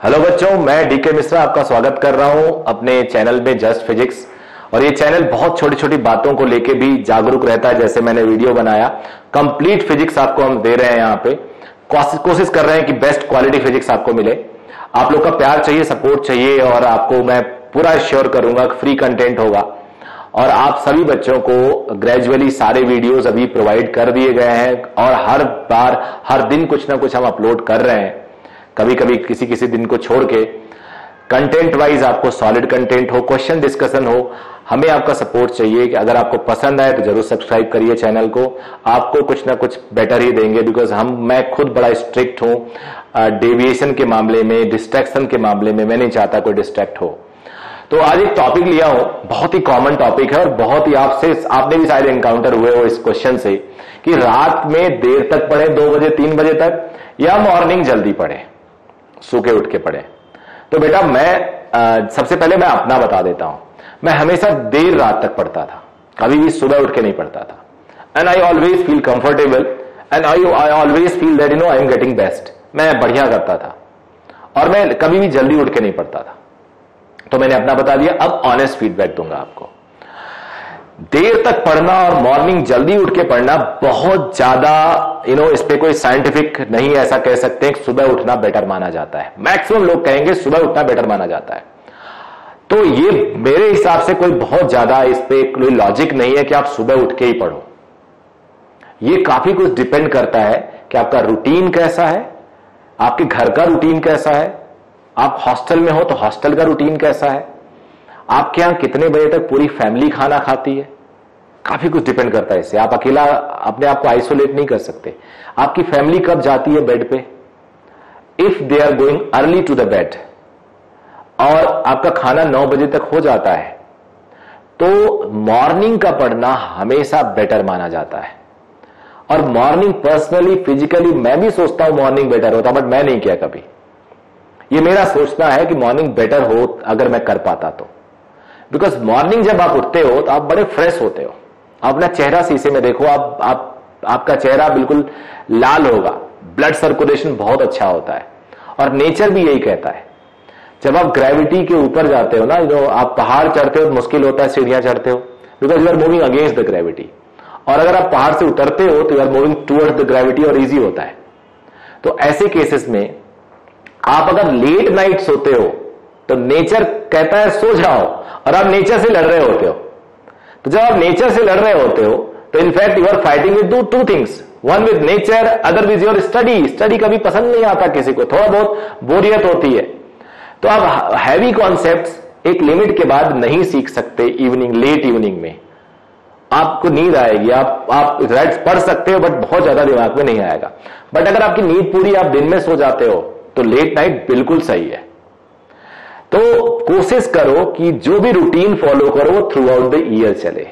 Hello बच्चों, मैं DK Mishra आपका स्वागत कर रहा हूँ अपने चैनल में जस्ट फिजिक्स और ये चैनल बहुत छोटी छोटी बातों को लेके भी जागरूक रहता है, जैसे मैंने वीडियो बनाया। कंप्लीट फिजिक्स आपको हम दे रहे हैं यहाँ पे। कोशिश कर रहे हैं कि बेस्ट क्वालिटी फिजिक्स आपको मिले। आप लोग का प्यार चाहिए सपोर्ट चाहिए, और आपको मैं पूरा श्योर करूँगा फ्री कंटेंट होगा। और आप सभी बच्चों को ग्रेजुअली सारे वीडियोस अभी प्रोवाइड कर दिए गए हैं, और हर बार, हर दिन कुछ ना कुछ हम अपलोड कर रहे हैं। कभी कभी किसी किसी दिन को छोड़ के कंटेंट वाइज आपको सॉलिड कंटेंट हो क्वेश्चन डिस्कशन हो, हमें आपका सपोर्ट चाहिए कि अगर आपको पसंद आए तो ज़रूर सब्सक्राइब करिए चैनल को। आपको कुछ ना कुछ बेटर ही देंगे बिकॉज़ हम, मैं खुद बड़ा स्ट्रिक्ट हूँ। डेविएशन के मामले में डिस्ट्रैक्शन के मामले में मैं नहीं चाहता कोई डिस्ट्रैक्ट हो। तो आज एक टॉपिक लिया हूँ, बहुत ही कॉमन टॉपिक है और बहुत ही आपसे, आपने भी शायद एनकाउंटर हुए हो इस क्वेश्चन से कि रात में देर तक पढ़े, दो बजे, तीन बजे तक, या मॉर्निंग जल्दी पढ़े। सो के उठ के पढ़े तो बेटा मैं आ, सबसे पहले मैं अपना बता देता हूँ। मैं हमेशा देर रात तक पढ़ता था। कभी भी सुबह उठ के नहीं पढ़ता था। And I always feel comfortable and I I always feel that you know I am getting best मैं बढ़िया करता था। और मैं कभी भी जल्दी उठ के नहीं पढ़ता था। तो मैंने अपना बता दिया। अब ऑनेस्ट फीडबैक दूँगा आपको। देर तक पढ़ना और मॉर्निंग जल्दी उठ के पढ़ना बहुत ज़्यादा यू नो इस पे कोई साइंटिफिक नहीं ऐसा कह सकते सुबह उठना बेटर माना जाता है। मैक्सिमम लोग कहेंगे सुबह उठना बेटर माना जाता है। तो ये मेरे हिसाब से कोई बहुत ज़्यादा इस पे कोई लॉजिक नहीं है कि आप सुबह उठ के ही पढ़ो। ये काफ़ी कुछ डिपेंड करता है कि आपका रूटीन कैसा है, आपके घर का रूटीन कैसा है, आप हॉस्टल में हो तो हॉस्टल का रूटीन कैसा है आपके यहाँ कितने बजे तक पूरी फैमिली खाना खाती है? काफ़ी कुछ डिपेंड करता है इससे। आप अकेला अपने आप को आइसोलेट नहीं कर सकते। आपकी फैमिली कब जाती है बेड पे? If they are going early to the bed और आपका खाना नौ बजे तक हो जाता है तो मॉर्निंग का पढ़ना हमेशा बेटर माना जाता है। और मॉर्निंग पर्सनली फिजिकली मैं भी सोचता हूँ मॉर्निंग बेटर होता बट मैं नहीं किया कभी। ये मेरा सोचना है कि मॉर्निंग बेटर हो अगर मैं कर पाता तो। बिकॉज़ मॉर्निंग जब आप उठते हो तो आप बड़े फ्रेश होते हो। अपना चेहरा शीशे में देखो, आप आप, आपका चेहरा बिल्कुल लाल होगा। ब्लड सर्कुलेशन बहुत अच्छा होता है। और नेचर भी यही कहता है। जब आप ग्रेविटी के ऊपर जाते हो ना, जो आप पहाड़ चढ़ते हो तो मुश्किल होता है सीढ़ियाँ चढ़ते हो। Because you are moving against the gravity और अगर आप पहाड़ से उतरते हो तो you are moving towards the gravity और इजी होता है। तो ऐसे केसेस में, आप अगर लेट नाइट सोते हो तो नेचर कहता है, सो जाओ। और आप नेचर से लड़ रहे होते हो। तो जब आप नेचर से लड़ रहे होते हो तो in fact you are fighting with two things one with nature other with your study study कभी पसंद नहीं आता किसी को, थोड़ा बहुत बोरियत होती है। तो आप हैवी कॉन्सेप्ट एक लिमिट के बाद नहीं सीख सकते इवनिंग लेट इवनिंग में। आपको नींद आएगी, आप आप राइट पढ़ सकते हो बट बहुत ज़्यादा दिमाग में नहीं आएगा। बट अगर आपकी नींद पूरी आप दिन में सो जाते हो तो लेट नाइट बिल्कुल सही है। तो कोशिश करो कि जो भी रूटीन फॉलो करो वो थ्रू आउट द ईयर चले।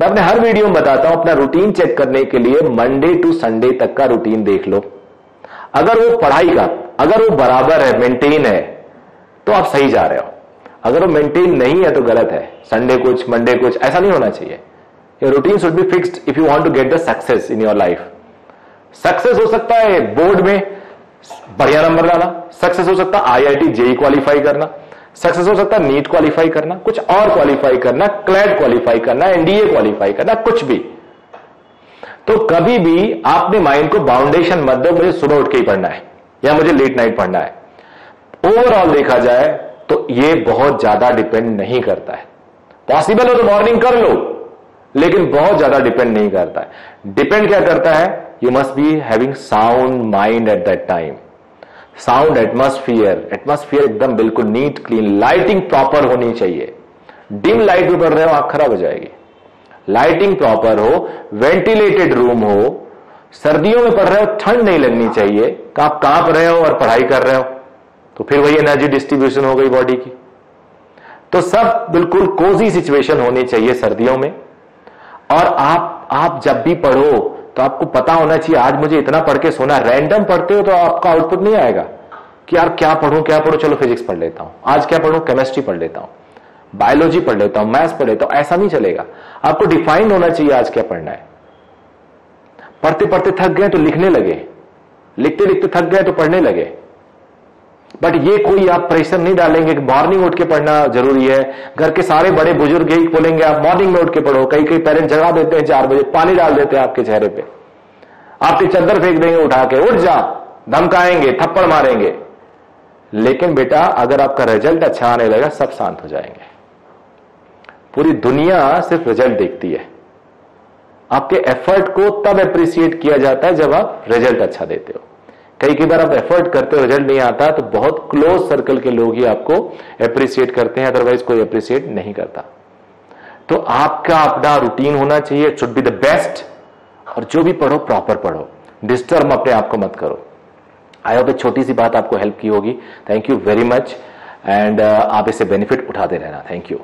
मैं अपने हर वीडियो में बताता हूँ, अपना रूटीन चेक करने के लिए मंडे टू संडे तक का रूटीन देख लो। अगर वो पढ़ाई का, अगर वो बराबर है मेंटेन है तो आप सही जा रहे हो। अगर वो मेंटेन नहीं है तो गलत है। संडे कुछ मंडे कुछ, ऐसा नहीं होना चाहिए। Your routine should be fixed if you want to get the success in your life success हो सकता है बोर्ड में बढ़िया नंबर लाना सक्सेस हो सकता आईआईटी जेई क्वालिफाई करना। सक्सेस हो सकता नीट क्वालिफाई करना। कुछ और क्वालिफाई करना। क्लैड क्वालिफाई करना। एनडीए क्वालिफाई करना। कुछ भी। तो कभी भी आपने माइंड को बाउंडेशन मत दो। मुझे सुबह उठ के ही पढ़ना है। या मुझे लेट नाइट पढ़ना है। ओवरऑल देखा जाए तो ये बहुत ज़्यादा डिपेंड नहीं करता है। पॉसिबल हो तो मॉर्निंग कर लो, लेकिन बहुत ज़्यादा डिपेंड नहीं करता है। डिपेंड क्या करता है? You must be having sound mind at that time sound atmosphere atmosphere एकदम बिल्कुल नीट क्लीन लाइटिंग प्रॉपर होनी चाहिए। डिम लाइट में पढ़ रहे हो, आँख खराब हो जाएगी। लाइटिंग प्रॉपर हो वेंटिलेटेड रूम हो, सर्दियों में पढ़ रहे हो, ठंड नहीं लगनी चाहिए। आप काँप रहे हो और पढ़ाई कर रहे हो तो फिर वही एनर्जी डिस्ट्रीब्यूशन हो गई बॉडी की। तो सब बिल्कुल कोजी सिचुएशन होनी चाहिए सर्दियों में। और आप आप जब भी पढ़ो तो आपको पता होना चाहिए, आज मुझे इतना पढ़ के सोना रैंडम पढ़ते हो तो आपका आउटपुट नहीं आएगा कि यार क्या पढ़ू क्या पढ़ू? चलो फिजिक्स पढ़ लेता हूँ। आज क्या पढ़ू? केमिस्ट्री पढ़ लेता हूँ। बायोलॉजी पढ़ लेता हूँ मैथ्स पढ़ लेता हूँ। ऐसा नहीं चलेगा। आपको डिफाइंड होना चाहिए आज क्या पढ़ना है। पढ़ते पढ़ते थक गए तो लिखने लगे। लिखते लिखते थक गए तो पढ़ने लगे। बट ये कोई आप प्रेशर नहीं डालेंगे कि मॉर्निंग उठ के पढ़ना ज़रूरी है। घर के सारे बड़े बुज़ुर्ग यही बोलेंगे, आप मॉर्निंग में उठ के पढ़ो। कई कई पेरेंट्स जगा देते हैं चार बजे, पानी डाल देते हैं आपके चेहरे पे। आपकी चद्दर फेंक देंगे उठा के, उठ जा, धमकाएँगे, थप्पड़ मारेंगे। लेकिन बेटा, अगर आपका रिज़ल्ट अच्छा आने लगेगा सब शांत हो जाएँगे। पूरी दुनिया सिर्फ़ रिज़ल्ट देखती है। आपके एफर्ट को तब अप्रिसिएट किया जाता है जब आप रिज़ल्ट अच्छा देते हो। कई कई बार आप एफर्ट करते हो रिज़ल्ट नहीं आता तो बहुत क्लोज सर्कल के लोग ही आपको अप्रिसिएट करते हैं अदरवाइज़ कोई अप्रिसिएट नहीं करता। तो आपका अपना रूटीन होना चाहिए शुड बी द बेस्ट और जो भी पढ़ो प्रॉपर पढ़ो। डिस्टर्ब अपने आप को मत करो। आई होप एक छोटी सी बात आपको हेल्प की होगी। Thank you very much and आप इसे बेनिफिट उठाते रहना। Thank you